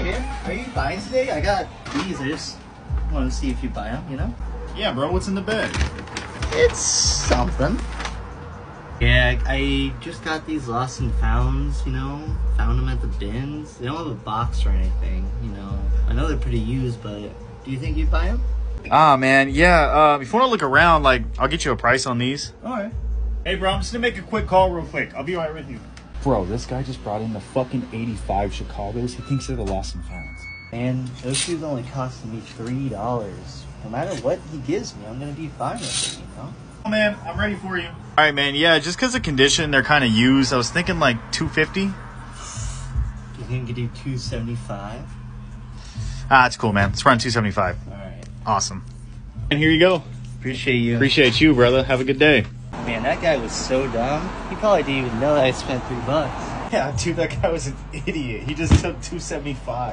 Hey man, are you buying today? I got these. I just want to see if you buy them. You know? Yeah, bro, what's in the bag? It's something. Yeah, I just got these lost and founds, you know, found them at the bins. They don't have a box or anything, you know. I know they're pretty used, but do you think you'd buy them? Ah, man, yeah, uh, if you want to look around, like, I'll get you a price on these. Alright. Hey, bro, I'm just gonna make a quick call real quick. I'll be right with you. Bro, this guy just brought in the fucking 85 Chicago's. He thinks they're the lost and founds. Man, those shoes only cost me $3. No matter what he gives me, I'm gonna be fine with it, you know? Oh, man, I'm ready for you. All right, man, yeah, just because of condition, they're kind of used. I was thinking like 250. You think you could do 275 Ah, that's cool, man. Let's run 275. Alright. Awesome. And here you go. Appreciate you. Appreciate you, brother. Have a good day. Man, that guy was so dumb. He probably didn't even know that I spent three bucks. Yeah, dude, that guy was an idiot. He just took 275.